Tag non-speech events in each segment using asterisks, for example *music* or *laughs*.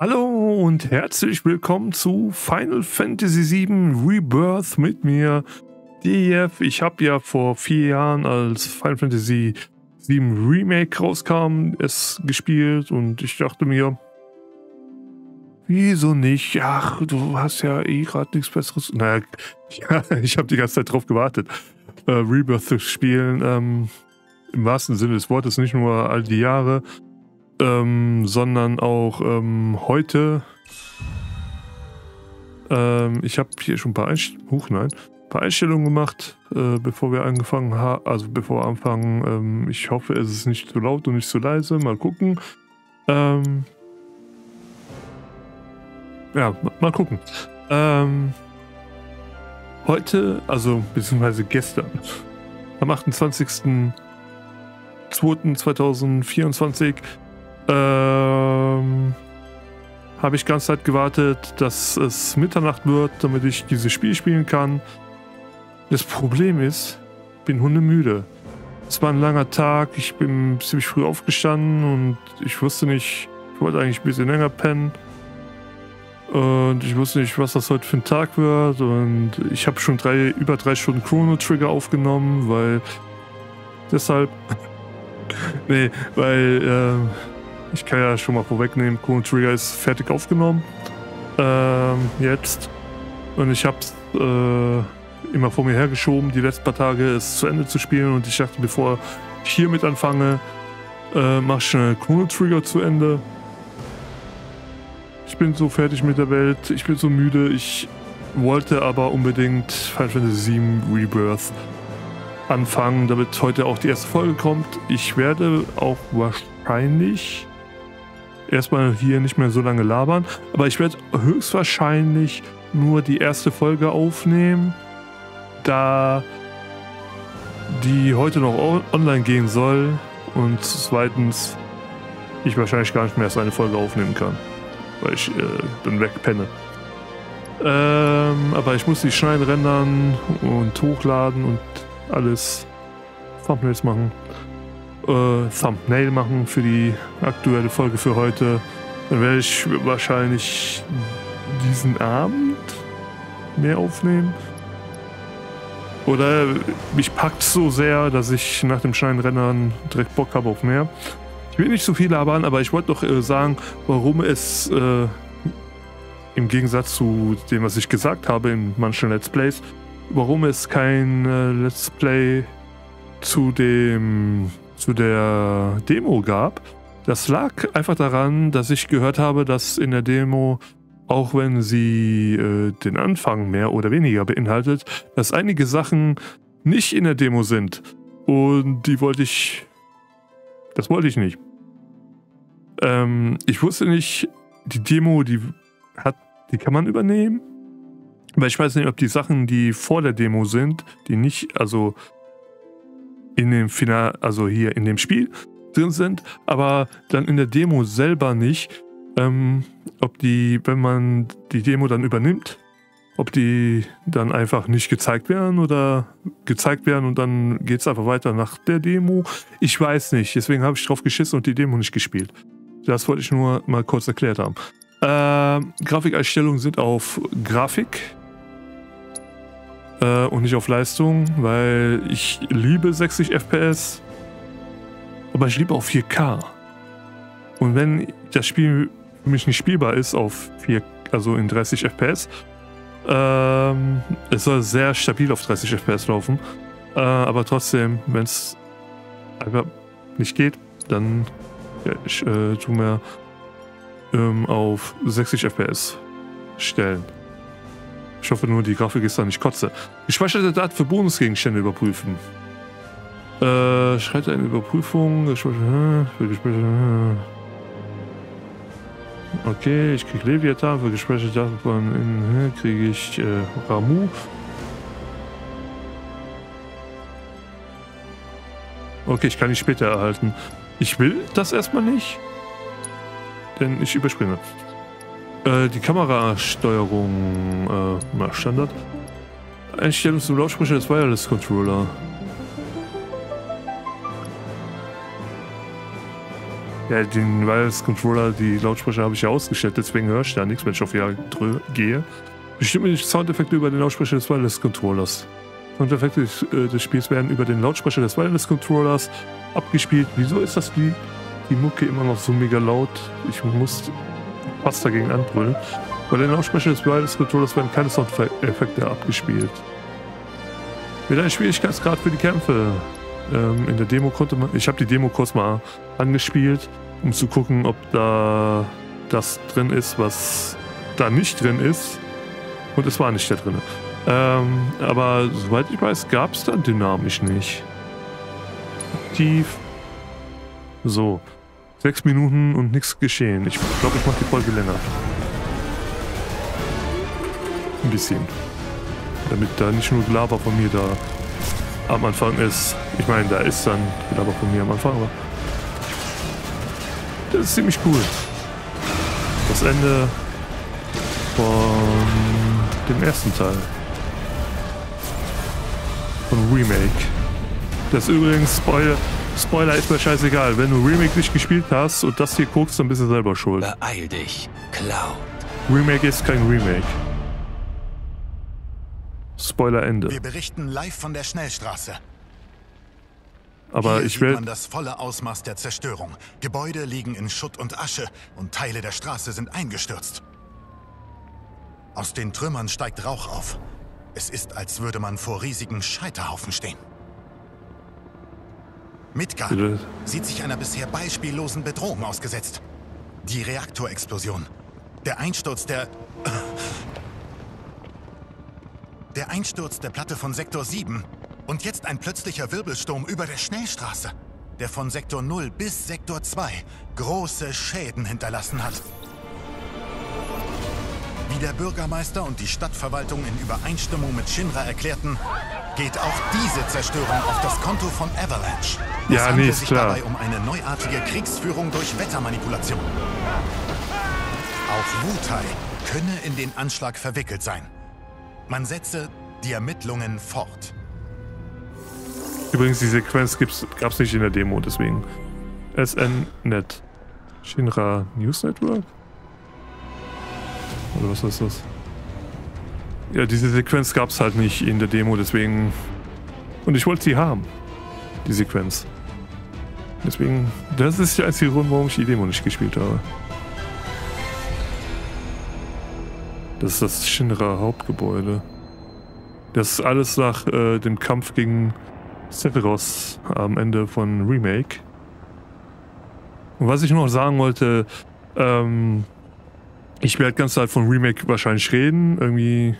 Hallo und herzlich willkommen zu Final Fantasy VII Rebirth mit mir, DF. Ich habe ja vor vier Jahren, als Final Fantasy VII Remake rauskam, es gespielt und ich dachte mir, wieso nicht? Ach, du hast ja eh gerade nichts Besseres. Naja, *laughs* ja, ich habe die ganze Zeit drauf gewartet, äh, Rebirth zu spielen. Ähm, Im wahrsten Sinne des Wortes, nicht nur all die Jahre ähm, sondern auch ähm, heute. Ähm, ich habe hier schon ein paar, Einst Huch, nein, ein paar Einstellungen gemacht, äh, bevor wir angefangen haben. Also bevor wir anfangen. Ähm, ich hoffe, es ist nicht zu laut und nicht zu leise. Mal gucken. Ähm, ja, mal gucken. Ähm, heute, also beziehungsweise gestern, am 28.02.2024 ähm, habe ich ganz Zeit gewartet, dass es Mitternacht wird, damit ich dieses Spiel spielen kann. Das Problem ist, ich bin hundemüde. Es war ein langer Tag, ich bin ziemlich früh aufgestanden und ich wusste nicht, ich wollte eigentlich ein bisschen länger pennen. Und ich wusste nicht, was das heute für ein Tag wird. Und ich habe schon drei, über drei Stunden Chrono Trigger aufgenommen, weil deshalb. *laughs* nee, weil. Äh, ich kann ja schon mal vorwegnehmen, Chrono Trigger ist fertig aufgenommen. Ähm, jetzt. Und ich habe es äh, immer vor mir hergeschoben, die letzten paar Tage es zu Ende zu spielen. Und ich dachte, bevor ich hiermit anfange, äh, mach schnell Chrono Trigger zu Ende. Ich bin so fertig mit der Welt, ich bin so müde. Ich wollte aber unbedingt Final Fantasy VII Rebirth anfangen, damit heute auch die erste Folge kommt. Ich werde auch wahrscheinlich erstmal hier nicht mehr so lange labern. Aber ich werde höchstwahrscheinlich nur die erste Folge aufnehmen, da die heute noch online gehen soll. Und zweitens, ich wahrscheinlich gar nicht mehr erst eine Folge aufnehmen kann, weil ich äh, dann wegpenne. Ähm, aber ich muss die schneiden, rendern und hochladen und alles Thumbnails machen äh, Thumbnail machen für die aktuelle Folge für heute. Dann werde ich wahrscheinlich diesen Abend mehr aufnehmen. Oder mich packt so sehr, dass ich nach dem Scheinrennern direkt Bock habe auf mehr. Ich will nicht so viel labern, aber ich wollte noch äh, sagen, warum es äh, im Gegensatz zu dem, was ich gesagt habe in manchen Let's Plays, warum es kein äh, Let's Play zu dem zu der Demo gab. Das lag einfach daran, dass ich gehört habe, dass in der Demo, auch wenn sie äh, den Anfang mehr oder weniger beinhaltet, dass einige Sachen nicht in der Demo sind. Und die wollte ich. Das wollte ich nicht. Ähm, ich wusste nicht, die Demo, die hat, die kann man übernehmen. Weil ich weiß nicht, ob die Sachen, die vor der Demo sind, die nicht, also in dem Final, also hier in dem Spiel drin sind, aber dann in der Demo selber nicht. Ähm, ob die, wenn man die Demo dann übernimmt, ob die dann einfach nicht gezeigt werden oder gezeigt werden und dann geht es einfach weiter nach der Demo. Ich weiß nicht, deswegen habe ich drauf geschissen und die Demo nicht gespielt. Das wollte ich nur mal kurz erklärt haben. Äh, Grafikeinstellungen sind auf Grafik äh, und nicht auf Leistung, weil ich liebe 60 FPS, aber ich liebe auch 4K. Und wenn das Spiel für mich nicht spielbar ist auf 4, also in 30 FPS, ähm, es soll sehr stabil auf 30 FPS laufen, äh, aber trotzdem, wenn es einfach nicht geht, dann ja, ich äh, tu mir ähm, auf 60 FPS stellen. Ich hoffe nur, die Grafik ist da nicht kotze. Gespeicherte Daten für Bonusgegenstände überprüfen. Äh, schreibt eine Überprüfung. Okay, ich kriege Leviathan. Für gespeicherte Daten von kriege ich äh, Ramu. Okay, ich kann die später erhalten. Ich will das erstmal nicht. Denn ich überspringe. Äh, die Kamerasteuerung, äh, Standard. Einstellung zum Lautsprecher des Wireless Controller. Ja, den Wireless Controller, die Lautsprecher habe ich ja ausgestellt, deswegen höre ich da nichts, wenn ich auf Ja gehe. Bestimmt nicht Soundeffekte über den Lautsprecher des Wireless Controllers. Soundeffekte des, äh, des Spiels werden über den Lautsprecher des Wireless Controllers abgespielt. Wieso ist das die, die Mucke immer noch so mega laut? Ich muss fast dagegen anbrüllen. Bei den Lautsprecher des Wireless Controllers werden keine Soundeffekte abgespielt. Wieder ein Schwierigkeitsgrad für die Kämpfe. Ähm, in der Demo konnte man. Ich habe die Demo kurz mal angespielt, um zu gucken, ob da das drin ist, was da nicht drin ist. Und es war nicht da drin. Ähm, aber soweit ich weiß, gab es da dynamisch nicht. Tief. So. Sechs Minuten und nichts geschehen. Ich glaube, ich mache die Folge länger. Ein bisschen. Damit da nicht nur Lava von mir da am Anfang ist. Ich meine, da ist dann Lava von mir am Anfang, aber das ist ziemlich cool. Das Ende von dem ersten Teil. Von Remake. Das ist übrigens Spoiler. Spoiler ist mir scheißegal. Wenn du Remake nicht gespielt hast und das hier guckst, dann bist du selber schuld. Beeil dich, Cloud. Remake ist kein Remake. Spoiler Ende. Wir berichten live von der Schnellstraße. Aber Hier ich sieht will. man das volle Ausmaß der Zerstörung. Gebäude liegen in Schutt und Asche und Teile der Straße sind eingestürzt. Aus den Trümmern steigt Rauch auf. Es ist, als würde man vor riesigen Scheiterhaufen stehen. Midgard Bitte. sieht sich einer bisher beispiellosen Bedrohung ausgesetzt. Die Reaktorexplosion. Der Einsturz der... *clears throat* Der Einsturz der Platte von Sektor 7. Und jetzt ein plötzlicher Wirbelsturm über der Schnellstraße, der von Sektor 0 bis Sektor 2 große Schäden hinterlassen hat. Wie der Bürgermeister und die Stadtverwaltung in Übereinstimmung mit Shinra erklärten, geht auch diese Zerstörung auf das Konto von Avalanche. Ja, es nee, handelt ist sich klar. dabei um eine neuartige Kriegsführung durch Wettermanipulation. Auch Wutai könne in den Anschlag verwickelt sein. Man setze die Ermittlungen fort. Übrigens, die Sequenz gab es nicht in der Demo, deswegen. SNNet. Shinra News Network? Oder was ist das? Ja, diese Sequenz gab es halt nicht in der Demo, deswegen. Und ich wollte sie haben. Die Sequenz. Deswegen, das ist der einzige Grund, warum ich die Demo nicht gespielt habe. Das ist das Shinra Hauptgebäude. Das ist alles nach äh, dem Kampf gegen Sephiroth am Ende von Remake. Und was ich noch sagen wollte, ähm, ich werde ganz Zeit von Remake wahrscheinlich reden, irgendwie,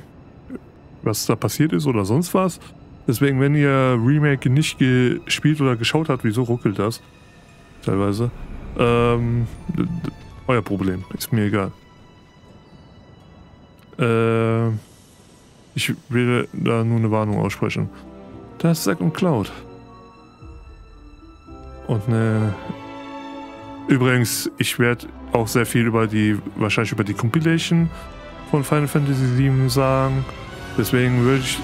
was da passiert ist oder sonst was. Deswegen, wenn ihr Remake nicht gespielt oder geschaut habt, wieso ruckelt das? Teilweise. Ähm, euer Problem, ist mir egal. Äh, ich will da nur eine Warnung aussprechen. Da ist Zack und Cloud. Und eine. Übrigens, ich werde auch sehr viel über die, wahrscheinlich über die Compilation von Final Fantasy VII sagen. Deswegen würde ich.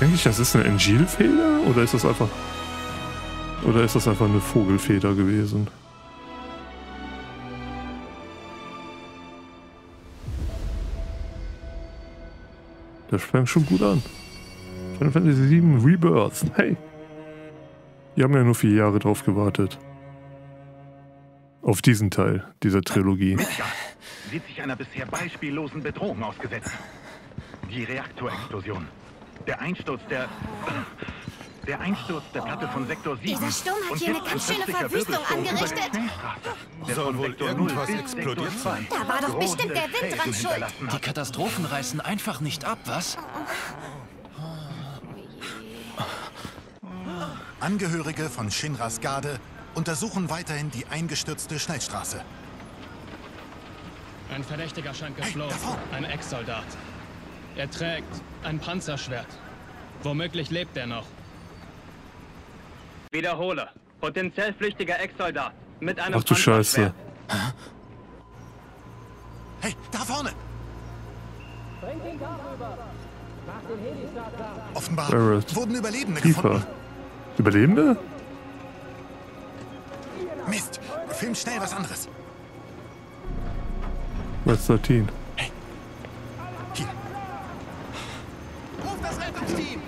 Denke ich, das ist eine Engil-Feder? Oder ist das einfach. Oder ist das einfach eine Vogelfeder gewesen? Das fängt schon gut an. Final Fantasy VII Rebirth. Hey. Wir haben ja nur vier Jahre drauf gewartet. Auf diesen Teil dieser Trilogie. Midgard sieht sich einer bisher beispiellosen Bedrohung ausgesetzt. Die Reaktorexplosion. Der Einsturz der... Der Einsturz der Platte von Sektor 7. Dieser Sturm hat hier eine ganz schöne Verwüstung angerichtet. Der Soll wohl irgendwas 0 bis explodiert sein. 2 Da war doch bestimmt der Wind dran schuld. Die. Katastrophen reißen einfach nicht ab, was? Angehörige von Shinras Garde untersuchen weiterhin die eingestürzte Schnellstraße. Ein Verdächtiger scheint Hey, geflohen. vorne. Ein Ex-Soldat. Er trägt ein Panzerschwert. Womöglich lebt er noch. Wiederhole. Potenziell flüchtiger Ex-Soldat. Mit einem Ach du Scheiße. Hey, da vorne! Offenbar Barrett. wurden Überlebende Tiefer. gefunden. Überlebende? Mist, film schnell was anderes. Was 13? Hier, Ruf das Rettungsteam!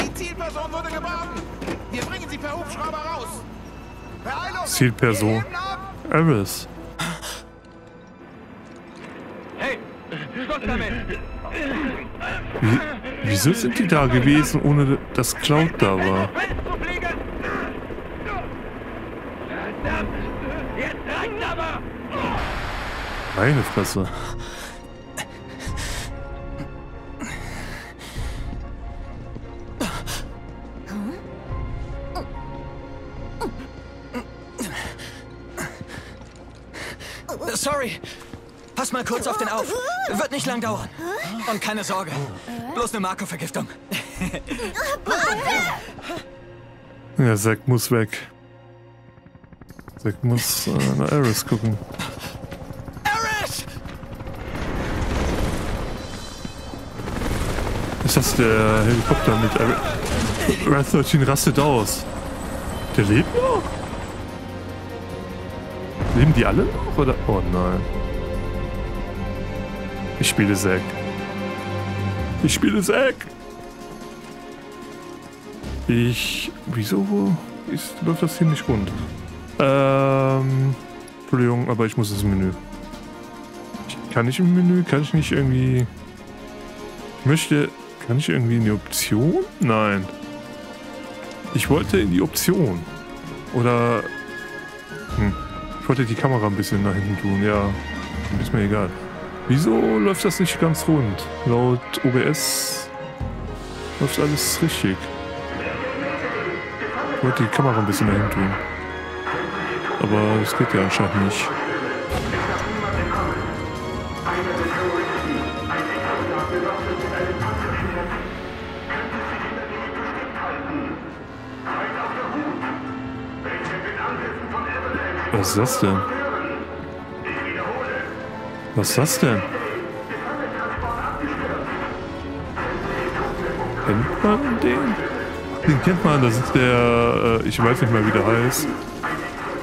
Die Zielperson wurde geborgen! Wir bringen sie per Hubschrauber raus! Beeilung! Zielperson. Eris. Hey, Schluss damit! Wie, wieso sind die da gewesen, ohne dass Cloud da war? Willst du fliegen? Verdammt! Jetzt reicht's aber! Meine Fresse. Sorry. Pass mal kurz auf den auf. Wird nicht lang dauern. Und keine Sorge. Bloß eine Marco-Vergiftung. Ja, Zack muss weg. Zack muss äh, nach Eris gucken. Ist das der Helikopter mit? Red 13 rastet aus. Der lebt noch? Leben die alle noch? Oder? Oh nein. Ich spiele Zack. Ich spiele Zack. Ich. Wieso ist, läuft das hier nicht rund? Ähm. Entschuldigung, aber ich muss ins Menü. Ich, kann ich im Menü? Kann ich nicht irgendwie. Ich möchte. Kann ich irgendwie in die Option? Nein. Ich wollte in die Option. Oder. Hm. Ich wollte die Kamera ein bisschen nach hinten tun, ja. Ist mir egal. Wieso läuft das nicht ganz rund? Laut OBS läuft alles richtig. Ich wollte die Kamera ein bisschen nach hinten tun. Aber das geht ja anscheinend nicht. Was ist das denn? Was ist das denn? Kennt man den? Den kennt man, das ist der, äh, ich weiß nicht mehr wie der heißt.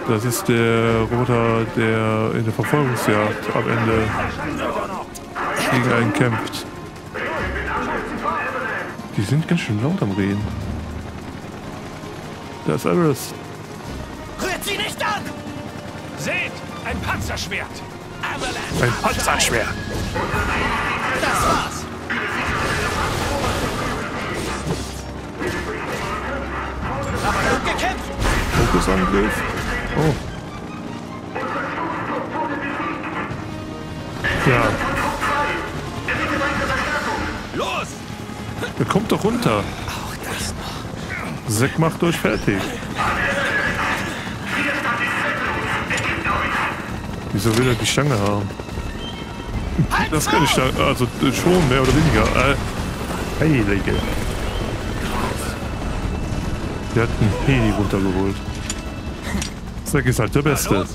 Das ist der Roboter, der in der Verfolgungsjagd am Ende gegen einen kämpft. Die sind ganz schön laut am Reden. Da ist Eris. Ein Panzerschwert! Ein Panzerschwert. Das war's! Aber gut gekämpft! Fokusangriff. Oh. Ja. Los! Er kommt doch runter. Auch das noch. Zack macht euch fertig. Wieso will er die Stange haben? Das kann ich da, also schon, mehr oder weniger. Äh, Heilige. Der hat einen Heli runtergeholt. Zack ist halt der Beste. Los!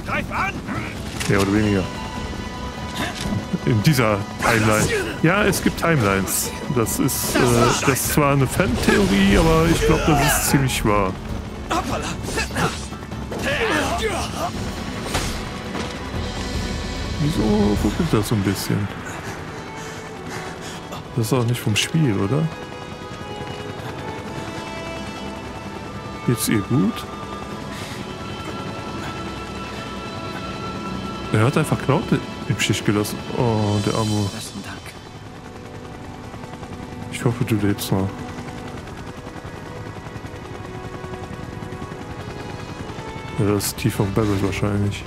Mehr oder weniger. In dieser Timeline. Ja, es gibt Timelines. Das ist, äh, das ist zwar eine Fan-Theorie, aber ich glaube, das ist ziemlich wahr. Wieso ruckelt das so ein bisschen? Das ist auch nicht vom Spiel, oder? Geht's ihr gut? Er hat einfach Cloud im Stich gelassen. Oh, der Arme. Ich hoffe, du lebst noch. Ja, das ist tief vom Barrel wahrscheinlich.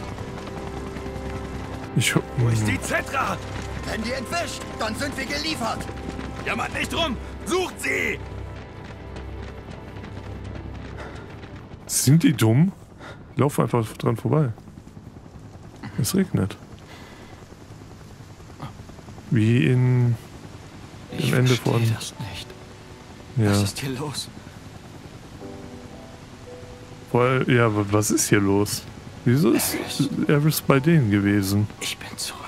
Ich ho- Wo ist die Zetra? Wenn die entwischt, dann sind wir geliefert! Jammert nicht rum! Sucht sie! Sind die dumm? Lauf einfach dran vorbei. Es regnet. Wie in. Ich Ende verstehe von- das nicht. Ja. Was ist hier los? Weil, ja, wa- was ist hier los? Wieso ist Eris bei denen gewesen? Ich bin zurück.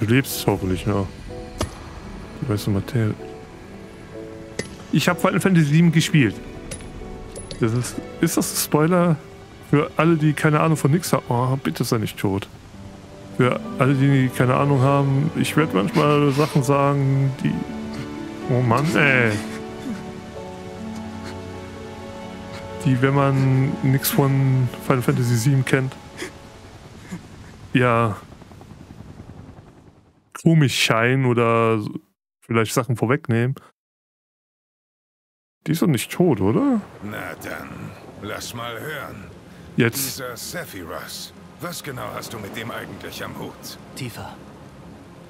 Du lebst hoffentlich noch. Du weißt du, Mattel. Ich habe Final Fantasy VII gespielt. Das ist, ist das ein Spoiler für alle, die keine Ahnung von nix haben? Oh, bitte sei nicht tot. Für alle, die keine Ahnung haben, ich werde manchmal Sachen sagen, die... Oh Mann, ey. Die, wenn man nichts von Final Fantasy VII kennt, ja komisch scheinen oder vielleicht Sachen vorwegnehmen. Die ist doch nicht tot, oder? Na dann, lass mal hören. Jetzt. Dieser Sephiroth, was genau hast du mit dem eigentlich am Hut? Tiefer.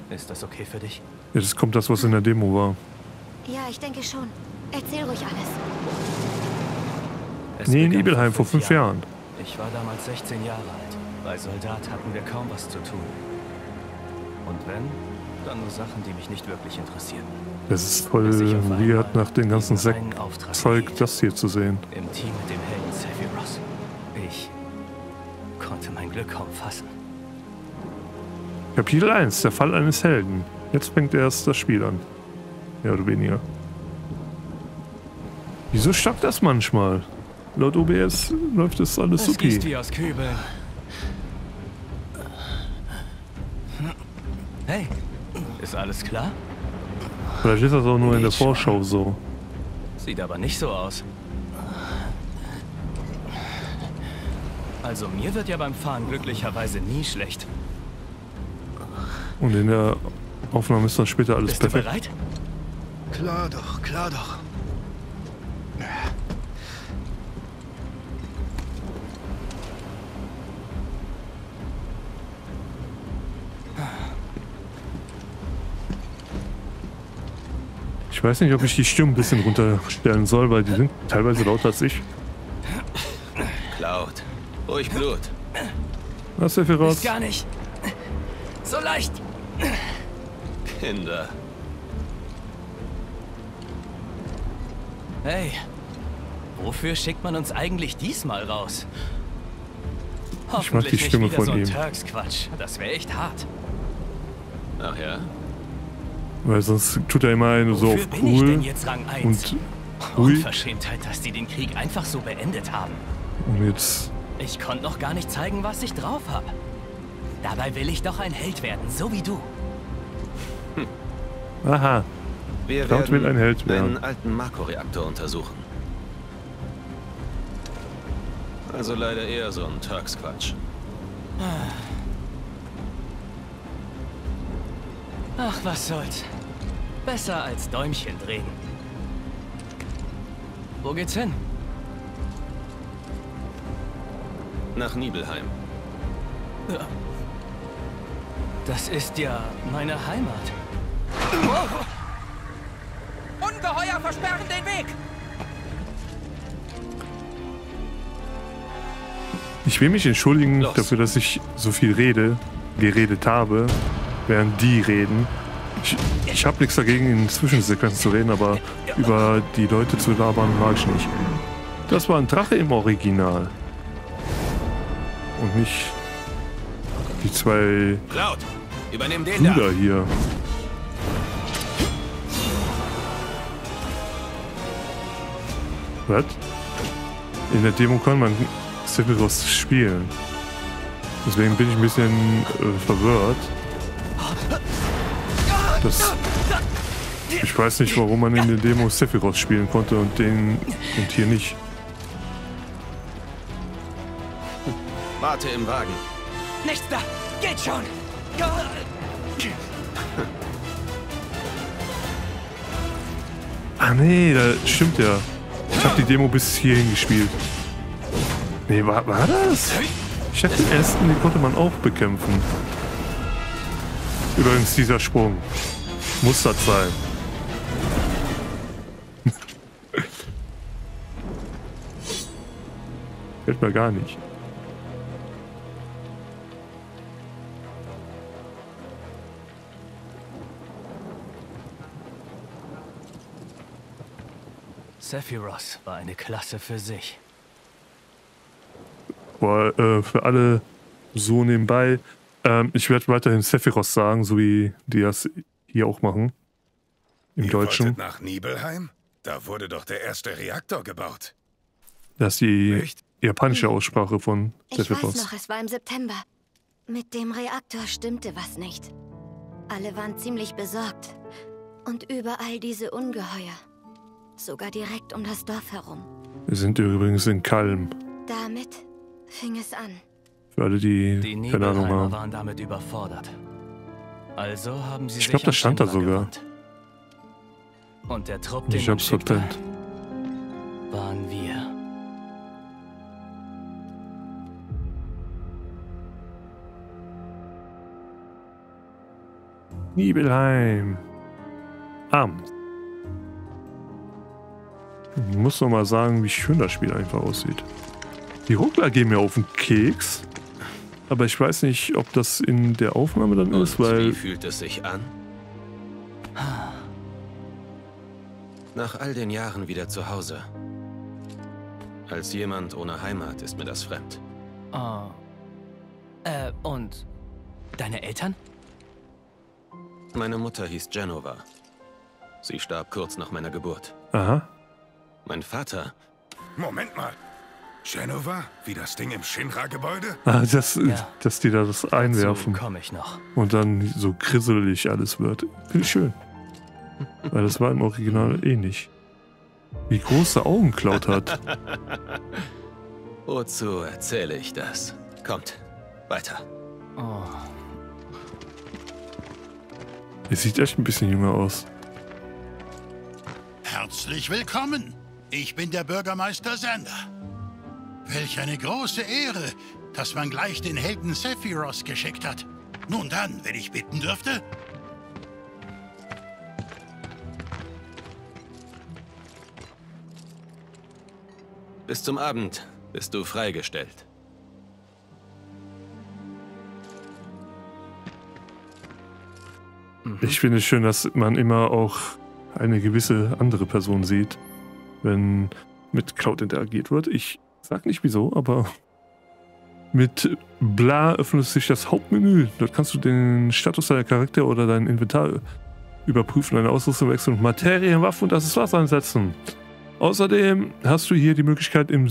Ist das okay für dich? Jetzt kommt das, was in der Demo war. Ja, ich denke schon. Erzähl ruhig alles. Es Nee, in Ibelheim vor fünf Jahren. Ich war damals 16 Jahre alt. Als Soldat hatten wir kaum was zu tun. Und wenn, dann nur Sachen, die mich nicht wirklich interessieren. Das ist voll weird, nach den ganzen diesen einen Auftrag Zeug erhielt. das hier zu sehen. Im Team mit dem Helden Sephiroth. Ich konnte mein Glück kaum fassen. Kapitel 1, der Fall eines Helden. Jetzt fängt erst das Spiel an. Mehr oder weniger. Wieso stockt das manchmal? Laut OBS läuft das alles Es supi. gießt wie aus Kübeln. Hey, ist alles klar? Vielleicht ist das auch nur in der. Vorschau so. Sieht aber nicht so aus. Also mir wird ja beim Fahren glücklicherweise nie schlecht. Und in der Aufnahme ist dann später alles Bist du perfekt. bereit? Klar doch, klar doch. Ich weiß nicht, ob ich die Stimme ein bisschen runterstellen soll, weil die sind teilweise lauter als ich. Cloud. Ruhig Blut. Was ist hier raus? Ist gar nicht so leicht. Kinder. Hey, wofür schickt man uns eigentlich diesmal raus? Ich mag die Hoffentlich Stimme nicht wieder von so ein ihm. Turks-Quatsch. Das wäre echt hart. Ach ja? Weil sonst tut er immer eine so Wofür auf bin ich denn cool jetzt Rang 1? und ruhig. Unverschämtheit, dass die den Krieg einfach so beendet haben. Und jetzt Ich konnte noch gar nicht zeigen, was ich drauf habe. Dabei will ich doch ein Held werden, so wie du. Aha, Wir will werden ein Held werden. einen alten Makro-Reaktor untersuchen. Also leider eher so ein Turks-Quatsch. Ach, was soll's. Besser als Däumchen drehen. Wo geht's hin? Nach Nibelheim. Das ist ja meine Heimat. Ungeheuer versperren den Weg! Ich will mich entschuldigen Los. dafür, dass ich so viel rede, geredet habe, während die reden. Ich, ich habe nichts dagegen, in Zwischensequenzen zu reden, aber über die Leute zu labern mag ich nicht. Das war ein Drache im Original. Und nicht die zwei Cloud. Brüder hier. Was? In der Demo kann man Sephiroth spielen. Deswegen bin ich ein bisschen äh, verwirrt. Das, ich weiß nicht, warum man in der Demo Sephiroth spielen konnte und den und hier nicht. Warte im Wagen. Nichts da! Geht schon! Ah nee, da stimmt ja. Ich habe die Demo bis hierhin gespielt. Nee, war, war das? Ich dachte, den ersten, den konnte man auch bekämpfen. Übrigens, dieser Sprung. Muss das sein. *laughs* Fällt mir gar nicht. Sephiroth war eine Klasse für sich. Aber äh, für alle so nebenbei, ähm, ich werde weiterhin Sephiroth sagen, so wie die das hier auch machen. Im Ihr Deutschen. wolltet nach Nibelheim? Da wurde doch der erste Reaktor gebaut. Das ist die Echt? japanische Aussprache von Ich weiß noch, es war im September. Mit dem Reaktor stimmte was nicht. Alle waren ziemlich besorgt. Und überall diese Ungeheuer. Sogar direkt um das Dorf herum. Wir sind übrigens in Kalm. Damit fing es an. Für alle, die, Die keine Ahnung haben. waren damit überfordert. Also haben sie Ich sich glaub, an das stand da sogar. gewandt. Und der Trupp, den Ich hab's verpennt. waren wir. Nibelheim. Abend. Ich muss noch mal sagen, wie schön das Spiel einfach aussieht. Die Ruckler gehen mir auf den Keks. Aber ich weiß nicht, ob das in der Aufnahme dann Und ist, weil wie fühlt es sich an? Nach all den Jahren wieder zu Hause. Als jemand ohne Heimat ist mir das fremd. Oh. Äh, und deine Eltern? Meine Mutter hieß Genova. Sie starb kurz nach meiner Geburt. Aha. Mein Vater, Moment mal. Genova? Wie das Ding im Shinra-Gebäude? Ah, das, Ja. dass die da das Dazu einwerfen komme ich noch. und dann so grisselig alles wird. Finde ich schön. Weil das war im Original ähnlich. Wie große Augen Cloud hat. *laughs* wozu erzähle ich das? Kommt, weiter. Oh. Er sieht echt ein bisschen jünger aus. Herzlich willkommen. Ich bin der Bürgermeister Sander. Welch eine große Ehre, dass man gleich den Helden Sephiros geschickt hat. Nun dann, wenn ich bitten dürfte. Bis zum Abend bist du freigestellt. Ich finde es schön, dass man immer auch eine gewisse andere Person sieht, wenn mit Cloud interagiert wird. Ich sag nicht wieso, aber *laughs* mit Bla öffnet sich das Hauptmenü. Dort kannst du den Status deiner Charakter oder dein Inventar überprüfen, deine Ausrüstung wechseln und Materien, Waffen und Accessoires einsetzen. Außerdem hast du hier die Möglichkeit, im,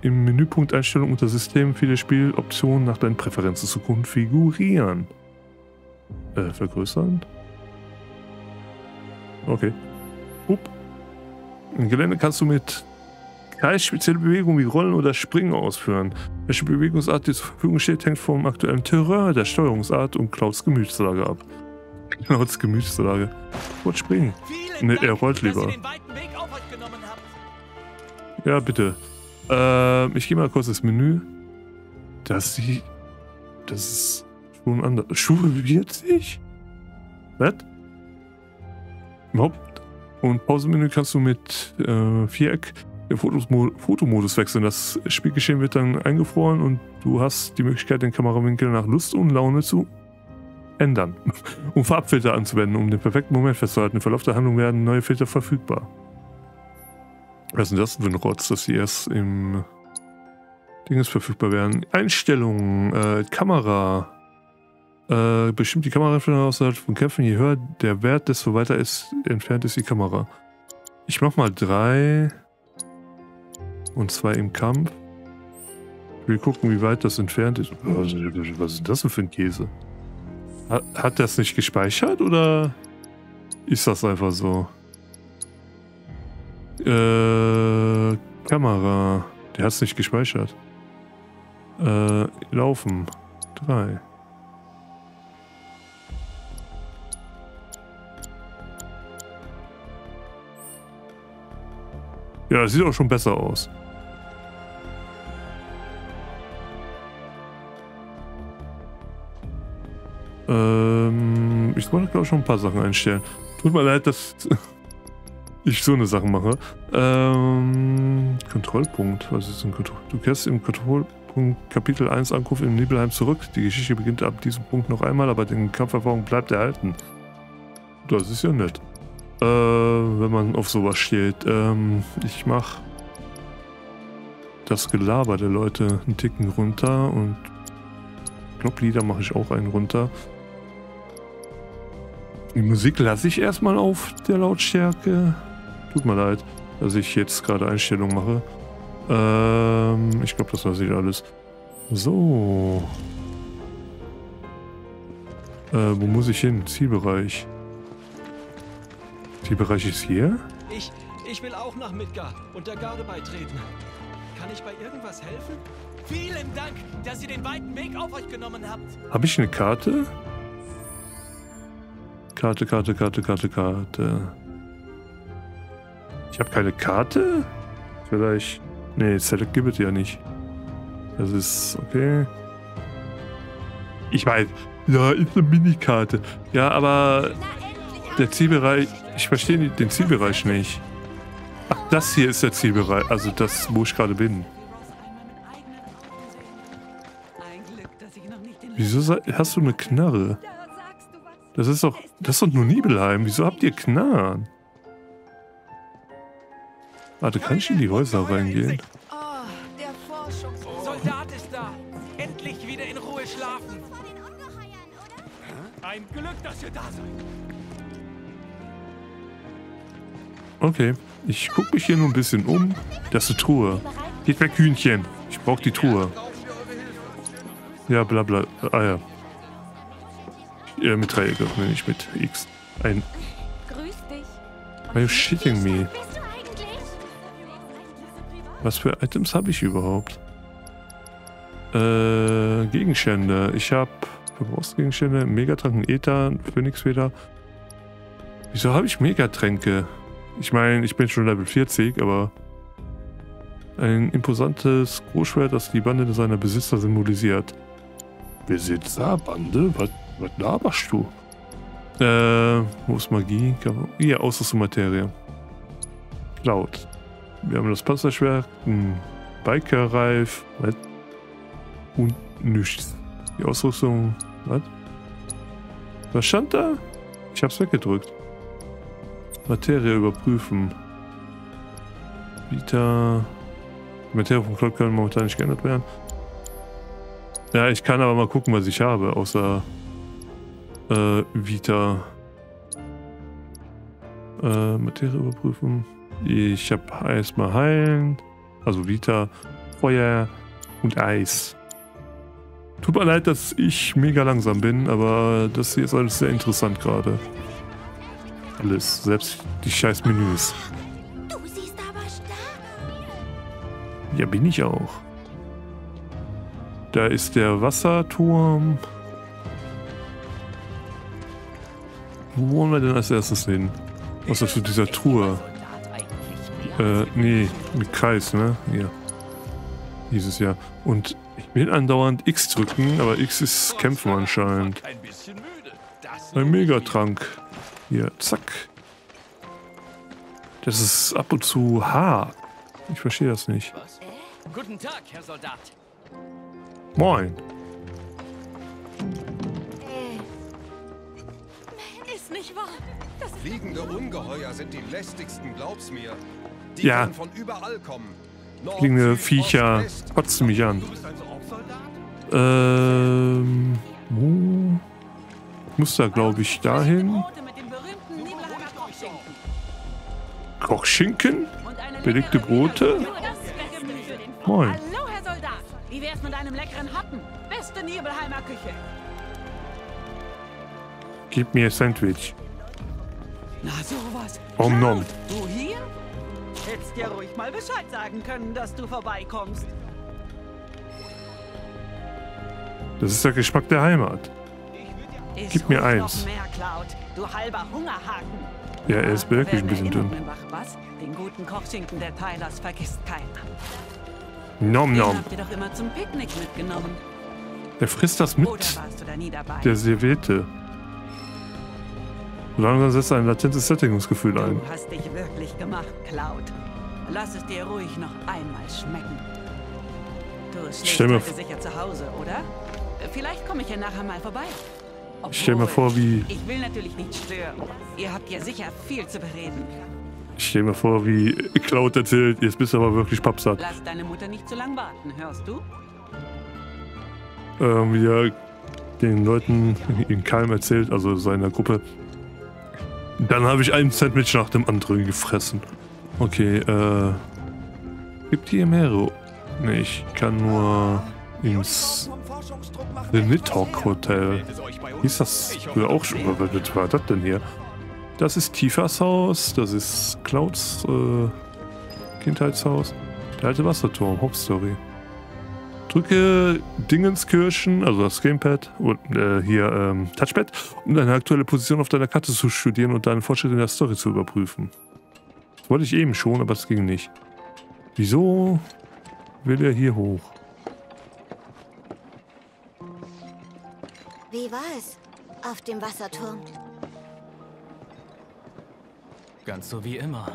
im Menüpunkt Einstellung unter System viele Spieloptionen nach deinen Präferenzen zu konfigurieren. Äh, vergrößern? Okay. Up. Im Gelände kannst du mit keine spezielle Bewegung wie Rollen oder Springen ausführen. Welche Bewegungsart dir zur Verfügung steht, hängt vom aktuellen Terrain, der Steuerungsart und Clouds Gemütslage ab. *laughs* Clouds Gemütslage. Ich wollte springen. Ne, er rollt lieber. Ja, bitte. Ähm, ich gehe mal kurz ins Menü. Das sieht. Das ist schon anders. Schuhe wird sich? Was? Im Haupt- und Pausemenü kannst du mit äh, Viereck den Fotomodus wechseln. Das Spielgeschehen wird dann eingefroren und du hast die Möglichkeit, den Kamerawinkel nach Lust und Laune zu ändern. *laughs* um Farbfilter anzuwenden, um den perfekten Moment festzuhalten. Im Verlauf der Handlung werden neue Filter verfügbar. Was ist das für ein Rotz, dass die erst im Dinges verfügbar werden? Einstellungen, äh, Kamera. Äh, bestimmt die Kameraeinstellung außerhalb von Kämpfen. Je höher der Wert, desto weiter ist, entfernt ist die Kamera. Ich mach mal drei. Und zwei im Kampf. Ich will gucken, wie weit das entfernt ist. Was ist das denn für ein Käse? Hat, hat das nicht gespeichert oder ist das einfach so? Äh, Kamera. Der hat es nicht gespeichert. Äh, laufen. Drei. Ja, sieht auch schon besser aus. Ähm, ich wollte glaube ich schon ein paar Sachen einstellen. Tut mir leid, dass *laughs* ich so eine Sache mache. Ähm, Kontrollpunkt. Was ist ein Kontroll? Du kehrst im Kontrollpunkt Kapitel 1 Anruf in Nibelheim zurück. Die Geschichte beginnt ab diesem Punkt noch einmal, aber die Kampferfahrung bleibt erhalten. Das ist ja nett. Äh, wenn man auf sowas steht. Ähm, ich mach das Gelaber der Leute einen Ticken runter und Knopflieder mache ich auch einen runter. Die Musik lasse ich erstmal auf der Lautstärke. Tut mir leid, dass ich jetzt gerade Einstellungen mache. Ähm, ich glaube, das war ich alles. So. Äh, wo muss ich hin? Zielbereich. Zielbereich ist hier? Ich, ich will auch nach Midgar und der Garde beitreten. Kann ich bei irgendwas helfen? Vielen Dank, dass ihr den weiten Weg auf euch genommen habt. Habe ich eine Karte? Karte, Karte, Karte, Karte, Karte. Ich habe keine Karte? Vielleicht. Nee, Select gibt es ja nicht. Das ist okay. Ich weiß, ja, ist eine Minikarte. Ja, aber der Zielbereich, ich verstehe den Zielbereich nicht. Ach, das hier ist der Zielbereich, also das, wo ich gerade bin. Wieso hast du eine Knarre? Das ist doch, das ist doch nur Nibelheim. Wieso habt ihr Knarren? Warte, kann ich in die Häuser reingehen? Ein Glück, dass ihr da seid. Okay, ich gucke mich hier nur ein bisschen um. Das ist eine Truhe. Geht weg, Hühnchen. Ich brauche die Truhe. Ja, bla bla. Ah ja. Äh, mit Dreieck, ne, nicht mit X. Ein. Grüß dich. Are you shitting me? Was für Items habe ich überhaupt? Äh, Gegenstände. Ich habe Verbrauchsgegenstände, Megatrank, Ether, Phoenixfeder. Wieso habe ich Megatränke? Ich meine, ich bin schon Level 40, aber ein imposantes Großschwert, das die Bande seiner Besitzer symbolisiert. Besitzerbande? Was, was laberst du? Äh, wo ist Magie? Hier, Ausrüstung Materie. Laut. Wir haben das Panzerschwert, ein Bikerreif, was? Und nichts. Die Ausrüstung, was? Was stand da? Ich hab's weggedrückt. Materie überprüfen. Vita. Die Materie vom Cloud kann momentan nicht geändert werden. Ja, ich kann aber mal gucken, was ich habe, außer äh, Vita. Äh, Materie überprüfen. Ich habe erstmal heilen. Also Vita, Feuer und Eis. Tut mir leid, dass ich mega langsam bin, aber das hier ist alles sehr interessant gerade. Alles, selbst die scheiß Menüs. Du siehst aber stark. Ja, bin ich auch. Da ist der Wasserturm. Wo wollen wir denn als erstes hin? Was ist zu dieser Truhe? Äh, nee, mit Kreis, ne? Hier. Dieses Jahr. Und ich will andauernd X drücken, aber X ist Kämpfen anscheinend. Ein Megatrank. Hier, zack. Das ist ab und zu H. Ich verstehe das nicht. Guten Tag, Herr Soldat. Moin. Ist nicht wahr. Das Fliegende Ungeheuer sind die lästigsten, glaub's mir. Die Ja. können von überall kommen. Nord, Fliegende Viecher kotzen mich an. Ähm. Wo? Ich muss da, glaube ich, dahin. Kochschinken. Kochschinken? Und eine Belegte Brote? Moin. Hallo, Herr Soldat. Wie wär's mit einem leckeren Happen? Beste Nibelheimer Küche. Gib mir Sandwich. Na sowas. Om nom. Du hier? Hättest dir ruhig mal Bescheid sagen können, dass du vorbeikommst. Das ist der Geschmack der Heimat. Gib mir eins. Noch mehr, Cloud. Du halber Hungerhaken. Ja, er ist wirklich ein bisschen dünn. Was? Den guten Kochschinken der Tylers vergisst keiner. Nom nom. Der frisst das mit der Serviette. Langsam setzt ein latentes Sättigungsgefühl ein. Du hast dich wirklich gemacht, Cloud. Lass es dir ruhig noch einmal schmecken. Du schläfst sicher zu Hause, oder? Vielleicht komme ich ja nachher mal vorbei. Ich stell mir vor, wie- Ich will natürlich nicht stören. Ihr habt ja sicher viel zu bereden. Ich stell mir vor, wie Cloud erzählt, jetzt bist du aber wirklich pappsatt. Lass deine Mutter nicht zu lang warten, hörst du? Ähm, wie er den Leuten in Kalm erzählt, also seiner Gruppe. Dann habe ich ein Sandwich nach dem anderen gefressen. Okay, äh. Gibt hier mehrere. Ne, ich kann nur ins The Nidhogg Hotel. Hieß das früher auch schon? Was war das denn hier? Das ist Tifas Haus, das ist Clouds äh, Kindheitshaus. Der alte Wasserturm, Hauptstory. Drücke Dingenskirchen, also das Gamepad und äh, hier ähm, Touchpad, um deine aktuelle Position auf deiner Karte zu studieren und deinen Fortschritt in der Story zu überprüfen. Das wollte ich eben schon, aber es ging nicht. Wieso will er hier hoch? Wie war es auf dem Wasserturm? Ganz so wie immer.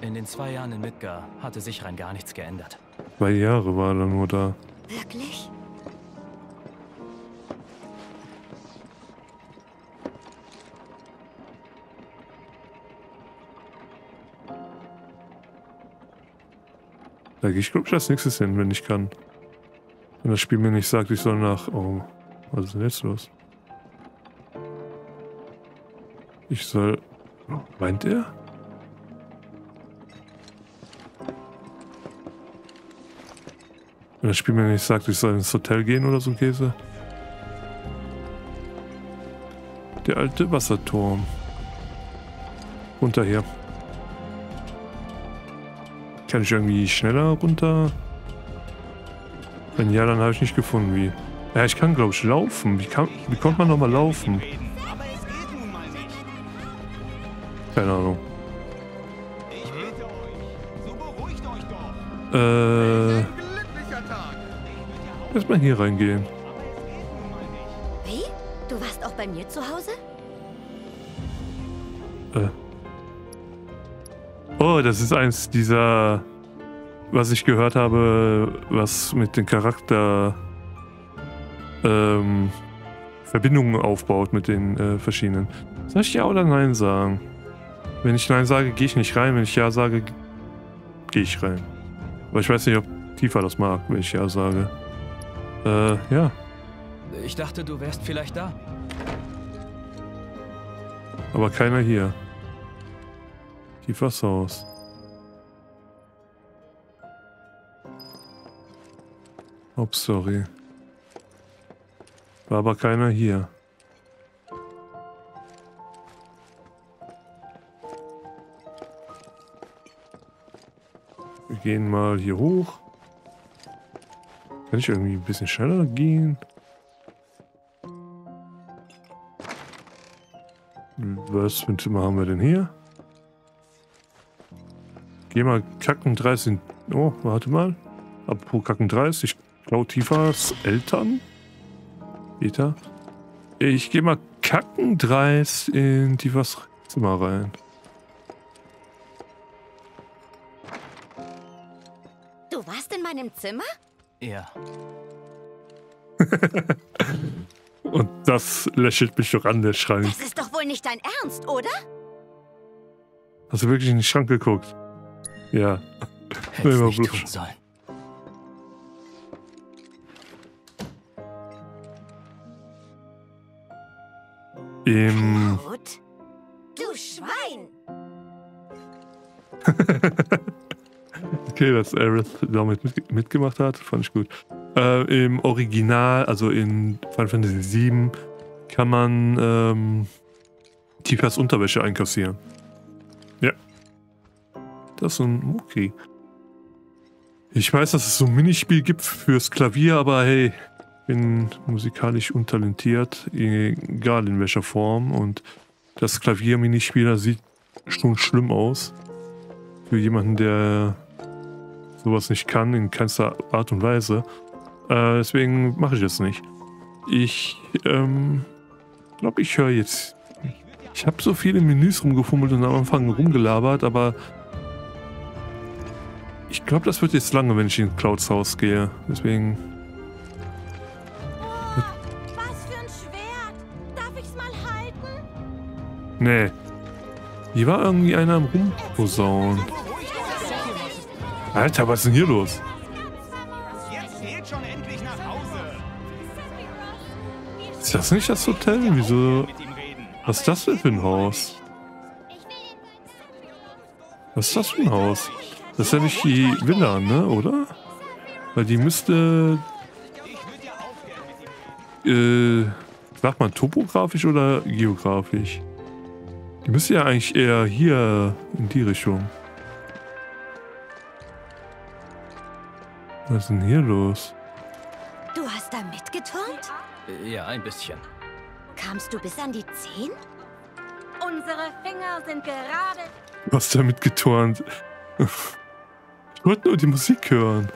In den zwei Jahren in Midgar hatte sich rein gar nichts geändert. Zwei Jahre war er nur da. Wirklich? Da gehe ich, glaube ich, als nächstes hin, wenn ich kann. Wenn das Spiel mir nicht sagt, ich soll nach... Oh, was ist denn jetzt los? Ich soll... Meint er? Wenn das Spiel mir nicht sagt, ich soll ins Hotel gehen oder so ein Käse. Der alte Wasserturm. Runter hier. Kann ich irgendwie schneller runter? Wenn ja, dann habe ich nicht gefunden, wie. Ja, ich kann, glaube ich, laufen. Wie, kann, wie konnte man nochmal laufen? Keine Ahnung. Äh. Erstmal hier reingehen. Wie? Du warst auch bei mir zu Hause? Äh. Oh, das ist eins dieser, was ich gehört habe, was mit dem Charakter ähm, Verbindungen aufbaut mit den äh, verschiedenen. Soll ich ja oder nein sagen? Wenn ich nein sage, gehe ich nicht rein. Wenn ich ja sage, gehe ich rein. Aber ich weiß nicht, ob Tifa das mag, wenn ich ja sage. Äh, ja. Ich dachte, du wärst vielleicht da. Aber keiner hier. Tifas Haus. Hauptstory. War aber keiner hier. Wir gehen mal hier hoch. Kann ich irgendwie ein bisschen schneller gehen? Was für ein Zimmer haben wir denn hier? Geh mal kacken 30. Oh, warte mal. Apropos kacken 30. Ich glaube Tifas Eltern. Peter. Ich gehe mal kacken 30 in Tifas Zimmer rein. Du warst in meinem Zimmer? Ja. *laughs* Und das lächelt mich doch an, der Schrank. Das ist doch wohl nicht dein Ernst, oder? Hast du wirklich in den Schrank geguckt? Ja. Hätt's nicht tun sollen. Im. Gut. Du Schwein! *laughs* okay, dass Aerith damit mit, mitgemacht hat, fand ich gut. Äh, Im Original, also in Final Fantasy VII, kann man ähm, Tifas Unterwäsche einkassieren. Ja. Das ist ein okay. Ich weiß, dass es so ein Minispiel gibt fürs Klavier, aber hey, bin musikalisch untalentiert, egal in welcher Form. Und das Klavier-Minispieler sieht schon schlimm aus. Für jemanden, der sowas nicht kann, in keinster Art und Weise. Äh, deswegen mache ich es nicht. Ich ähm, glaube, ich höre jetzt. Ich habe so viele Menüs rumgefummelt und am Anfang rumgelabert, aber ich glaube, das wird jetzt lange, wenn ich in Clouds Haus gehe. Deswegen. Nee. Hier war irgendwie einer am Rumposaunen. Alter, was ist denn hier los? Ist das nicht das Hotel? Wieso? Was ist das denn für ein Haus? Was ist das für ein Haus? Das ist ja nicht die Villa, ne, oder? Weil die müsste... Äh, sagt man topografisch oder geografisch? Die müsste ja eigentlich eher hier in die Richtung. Was ist denn hier los? Du hast da mitgeturnt? Ja, ein bisschen. Kamst du bis an die Zehen? Unsere Finger sind gerade. Du hast da mitgeturnt. *laughs* Ich wollte nur die Musik hören.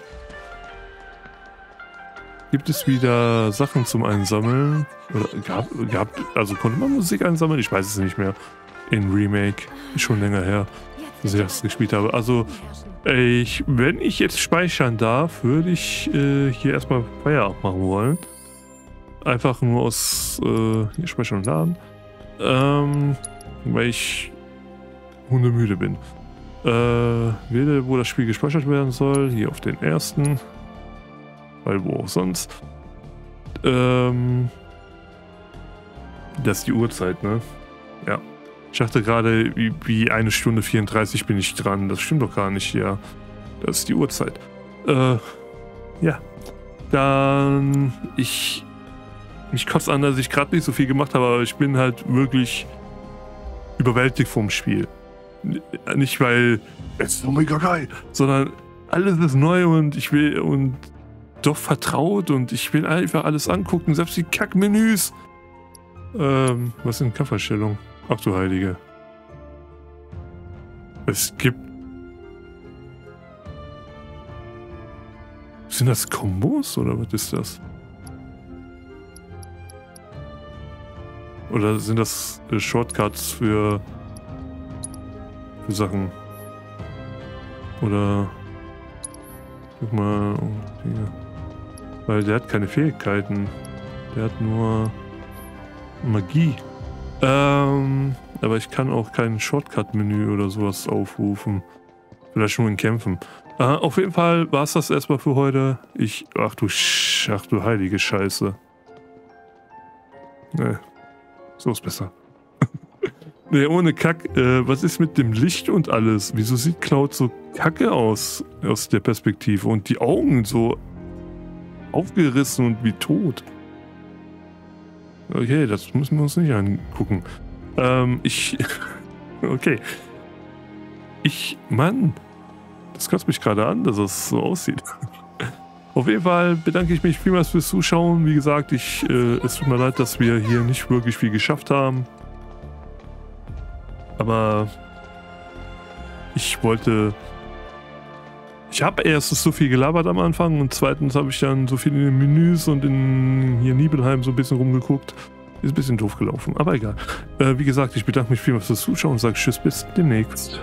Gibt es wieder Sachen zum Einsammeln? Oder gab, gab, also konnte man Musik einsammeln? Ich weiß es nicht mehr. In Remake. Schon länger her, dass ich das gespielt habe. Also, ich, wenn ich jetzt speichern darf, würde ich äh, hier erstmal Feierabend machen wollen. Einfach nur aus äh, hier speichern und laden. Ähm, weil ich hundemüde bin. Äh, wähle, wo das Spiel gespeichert werden soll. Hier auf den ersten. Weil wo auch sonst. Ähm, das ist die Uhrzeit, ne? Ja. Ich dachte gerade, wie, eine Stunde 34 bin ich dran. Das stimmt doch gar nicht, ja. Das ist die Uhrzeit. Äh, ja. Dann, ich, mich kotzt an, dass ich gerade nicht so viel gemacht habe, aber ich bin halt wirklich überwältigt vom Spiel. Nicht, weil es ist mega geil, sondern alles ist neu und ich will und doch vertraut und ich will einfach alles angucken, selbst die Kackmenüs. Ähm, was sind Kampfverstellungen? Ach du Heilige. Es gibt. Sind das Kombos oder was ist das? Oder sind das äh, Shortcuts für, für Sachen? Oder. Guck mal. oh, hier. Weil der hat keine Fähigkeiten. Der hat nur Magie. Ähm, aber ich kann auch kein Shortcut-Menü oder sowas aufrufen. Vielleicht nur in Kämpfen. Äh, auf jeden Fall war es das erstmal für heute. Ich. Ach du Sch Ach du heilige Scheiße. Ne. So ist besser. *laughs* ne, ohne Kack. Äh, was ist mit dem Licht und alles? Wieso sieht Cloud so kacke aus aus der Perspektive? Und die Augen so aufgerissen und wie tot. Okay, das müssen wir uns nicht angucken. Ähm, ich. *laughs* Okay. Ich. Mann. Das kotzt mich gerade an, dass es so aussieht. *laughs* Auf jeden Fall bedanke ich mich vielmals fürs Zuschauen. Wie gesagt, ich, äh, es tut mir leid, dass wir hier nicht wirklich viel geschafft haben. Aber ich wollte. Ich habe erstens so viel gelabert am Anfang und zweitens habe ich dann so viel in den Menüs und in hier Nibelheim so ein bisschen rumgeguckt. Ist ein bisschen doof gelaufen, aber egal. Äh, wie gesagt, ich bedanke mich vielmals fürs Zuschauen und sage Tschüss, bis demnächst.